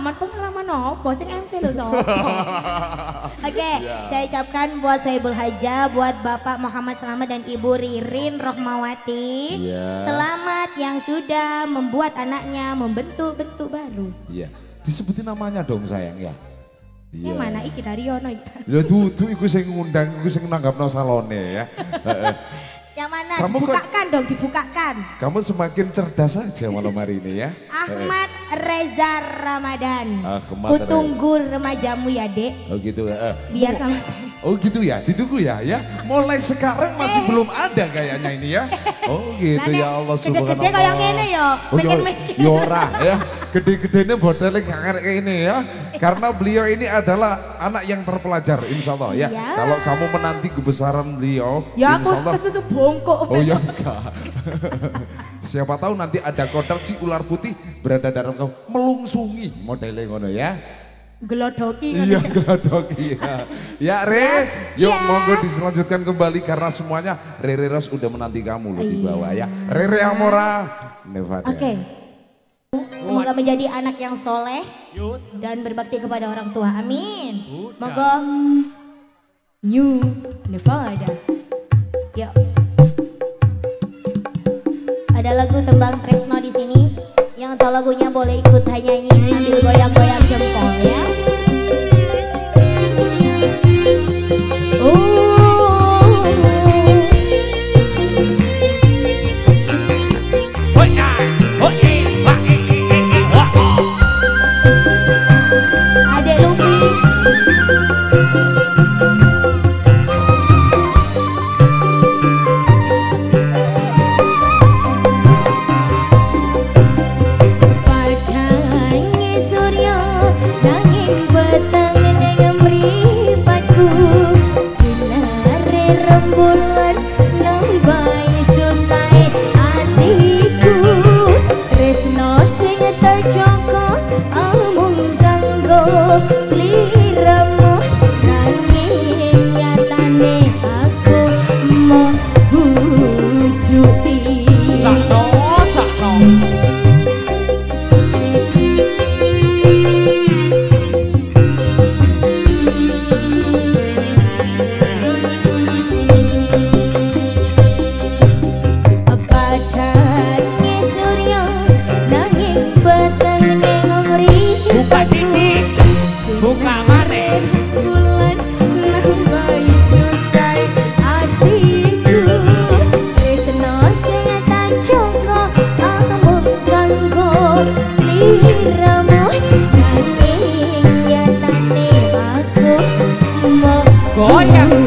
Pengalaman pengalaman apa sing MC lho so. Oke, Ya. saya ucapkan buat Soebul Haja, buat Bapak Muhammad Selamat dan Ibu Ririn Rohmawati. Ya. Selamat yang sudah membuat anaknya membentuk-bentuk baru. Iya. Disebutin namanya dong sayang ya. Iya. Yang mana iki Taryono iki? Ya dudu iku sing ngundang, iku sing nanggapno salone ya. Heeh. Yang mana? Kamu kok- dibukakan dong, dibukakan. Kamu semakin cerdas saja malam hari ini ya. Ahmad Reza Ramadan. Ahmad Kutunggu remajamu ya, Dek. Oh gitu ya. Eh, Biar sama saya. Oh gitu ya, ditunggu ya, ya. Mulai sekarang masih belum ada kayaknya ini ya. Oh gitu Lah, Nek, ya Allah subhanallah. gede-gede kayak ngene ya, Oh, yo- mikir-mikir. yo ora ya. Gede-gedenya botelnya gak kayak ini ya. Karena beliau ini adalah anak yang terpelajar insya Allah ya. Iya. Kalau kamu menanti kebesaran beliau, Ya aku insya Allah. kesusu bongkok. Oh ya enggak. Siapa tahu nanti ada kodrat si ular putih berada dalam kamu melungsungi modelnya ngono ya. Gelodoki Iya gladok iya. Ya Re, yuk Ya. monggo diselanjutkan kembali karena semuanya Rere Ros udah menanti kamu loh di Iya. bawah ya. Rere Amora, Nevada. Oke. Semoga menjadi anak yang soleh dan berbakti kepada orang tua. Amin. Moga New Nevada. Yuk. Ada lagu tembang Tresno di sini. Yang tahu lagunya boleh ikut nyanyi sambil goyang-goyang jempol ya.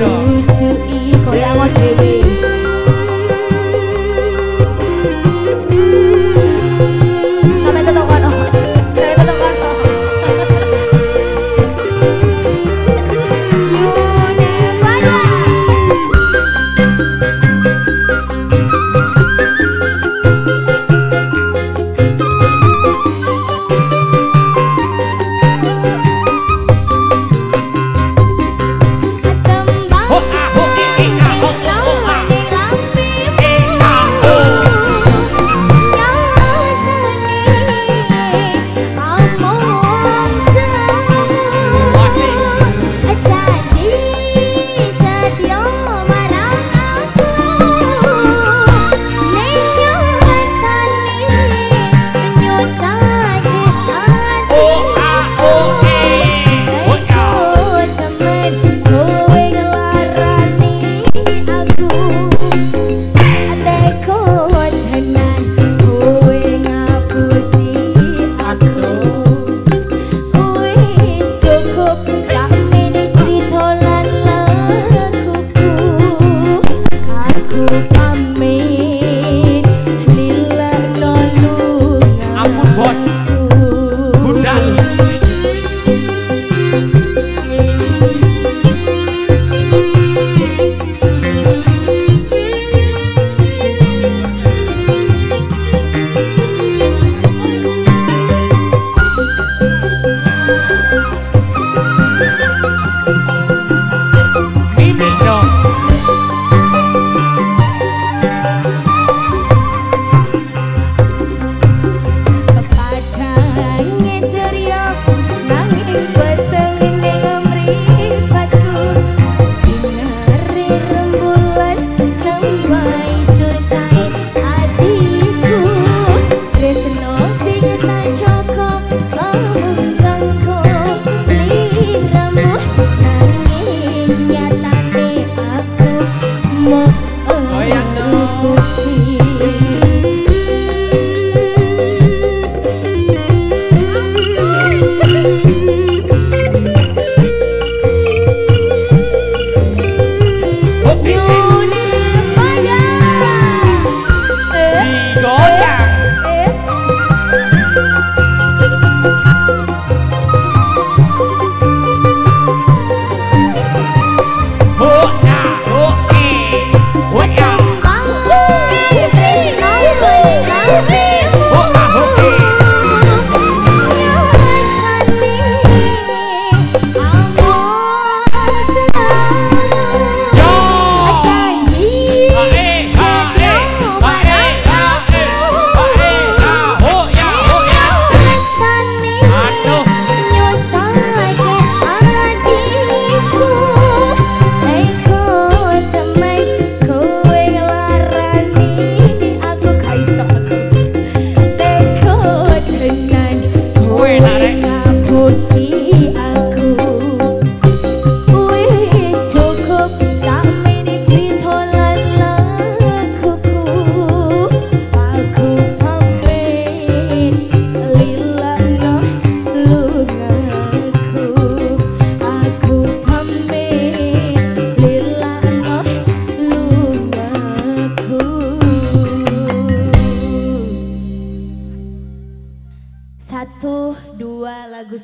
seguro.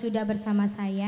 Sudah bersama saya.